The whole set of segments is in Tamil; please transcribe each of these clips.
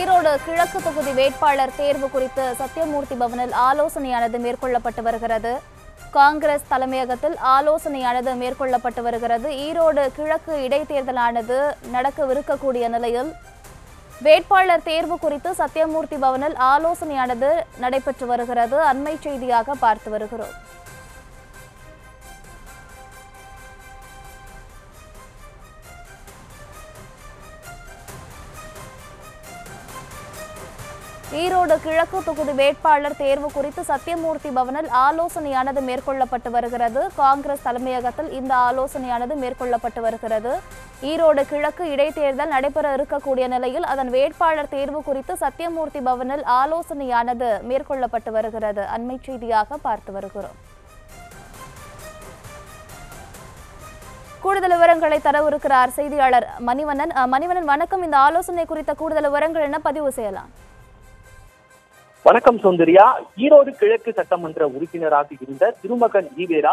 ஈரோடு கிழக்கு தொகுதி வேட்பாளர் தேர்வு குறித்து சத்தியமூர்த்தி பவனில் ஆலோசனையானது மேற்கொள்ளப்பட்டு வருகிறது. காங்கிரஸ் தலைமையகத்தில் ஆலோசனையானது மேற்கொள்ளப்பட்டு வருகிறது. ஈரோடு கிழக்கு இடைத்தேர்தலானது நடக்கவிருக்கக்கூடிய நிலையில் வேட்பாளர் தேர்வு குறித்து சத்தியமூர்த்தி பவனில் ஆலோசனையானது நடைபெற்று வருகிறது. அண்மை செய்தியாக பார்த்து வருகிறோம். ஈரோடு கிழக்கு தொகுதி வேட்பாளர் தேர்வு குறித்து சத்தியமூர்த்தி பவனில் ஆலோசனையானது மேற்கொள்ளப்பட்டு வருகிறது. காங்கிரஸ் தலைமையகத்தில் இந்த ஆலோசனையானது மேற்கொள்ளப்பட்டு வருகிறது. ஈரோடு கிழக்கு இடைத்தேர்தல் நடைபெற இருக்கக்கூடிய நிலையில் அதன் வேட்பாளர் தேர்வு குறித்து சத்தியமூர்த்தி பவனில் ஆலோசனையானது மேற்கொள்ளப்பட்டு வருகிறது. அண்மை செய்தியாக பார்த்து வருகிறோம். கூடுதல் விவரங்களை தரவிருக்கிறார் செய்தியாளர் மணிவண்ணன். மணிவண்ணன் வணக்கம். இந்த ஆலோசனை குறித்த கூடுதல் விவரங்கள் என்ன? பதிவு செய்யலாம். வணக்கம் சௌந்தர்யா. ஈரோடு கிழக்கு சட்டமன்ற உறுப்பினராக இருந்த திருமகன் ஈவேரா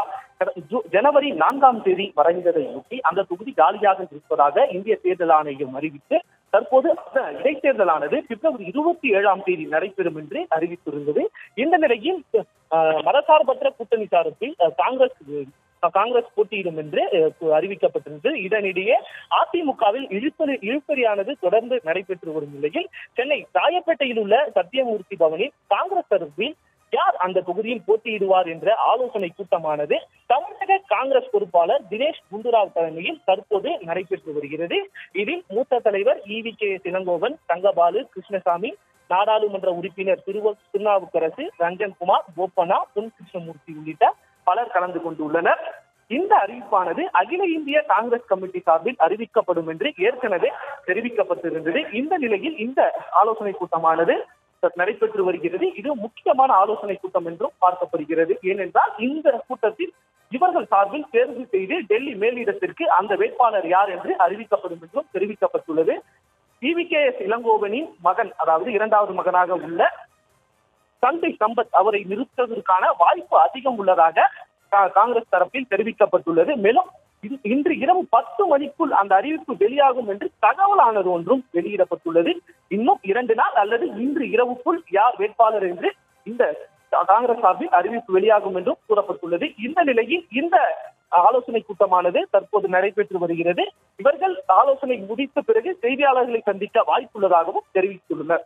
ஜூ- ஜனவரி நான்காம் தேதி வரைந்ததையொட்டி அந்த தொகுதி காலியாக இருப்பதாக இந்திய தேர்தல் ஆணையம் அறிவித்து தற்போது அந்த இடைத்தேர்தலானது பிப்ரவரி இருபத்தி ஏழாம் தேதி நடைபெறும் என்று அறிவித்திருந்தது. இந்த நிலையில் மதசார்பற்ற கூட்டணி சார்பில் காங்கிரஸ் காங்கிரஸ் போட்டியிடும் என்று அறிவிக்கப்பட்டிருந்தது. இதனிடையே அதிமுகவில் இழுப்பறி இழுப்பறியானது தொடர்ந்து நடைபெற்று வரும் நிலையில் சென்னை ராயப்பேட்டையில் உள்ள சத்தியமூர்த்தி பவனில் காங்கிரஸ் தரப்பில் யார் அந்த தொகுதியில் போட்டியிடுவார் என்ற ஆலோசனை கூட்டமானது தமிழக காங்கிரஸ் பொறுப்பாளர் தினேஷ் குண்டுராவ் தலைமையில் தற்போது நடைபெற்று வருகிறது. இதில் மூத்த தலைவர் E V K Elangovan Thangabalu Krishnasamy நாடாளுமன்ற உறுப்பினர் திருவ திருநாவுக்கரசு ரஞ்சன்குமார் போப்பனா பொன் கிருஷ்ணமூர்த்தி உள்ளிட்ட பலர் கலந்து கொண்டுள்ளனர் இந்த அறிவிப்பானது அகில இந்திய காங்கிரஸ் கமிட்டி சார்பில் அறிவிக்கப்படும் என்று ஏற்கனவே தெரிவிக்கப்பட்டிருந்தது. இந்த நிலையில் இந்த ஆலோசனை கூட்டமானது நடைபெற்று வருகிறது. இது முக்கியமான ஆலோசனை கூட்டம் என்றும் பார்க்கப்படுகிறது. ஏனென்றால் இந்த கூட்டத்தில் இவர்கள் சார்பில் தேர்வு செய்து டெல்லி மேலிடத்திற்கு அந்த வேட்பாளர் யார் என்று அறிவிக்கப்படும் என்றும் தெரிவிக்கப்பட்டுள்ளது. டிவி கே எஸ் இளங்கோவனின் மகன் அதாவது இரண்டாவது மகனாக உள்ள சந்தை சம்பத் அவரை நிறுத்துவதற்கான வாய்ப்பு அதிகம் உள்ளதாக காங்கிரஸ் தரப்பில் தெரிவிக்கப்பட்டுள்ளது. மேலும் இன்று இரவு பத்து மணிக்குள் அந்த அறிவிப்பு வெளியாகும் என்று தகவலானது ஒன்றும் வெளியிடப்பட்டுள்ளது. இன்னும் இரண்டு நாள் அல்லது இன்று இரவுக்குள் யார் வேட்பாளர் என்று இந்த காங்கிரஸ் சார்பில் அறிவிப்பு வெளியாகும் என்றும் கூறப்பட்டுள்ளது. இந்த நிலையில் இந்த ஆலோசனை கூட்டமானது தற்போது நடைபெற்று வருகிறது. இவர்கள் ஆலோசனை முடித்த பிறகு செய்தியாளர்களை சந்திக்க வாய்ப்புள்ளதாகவும் தெரிவித்துள்ளனர்.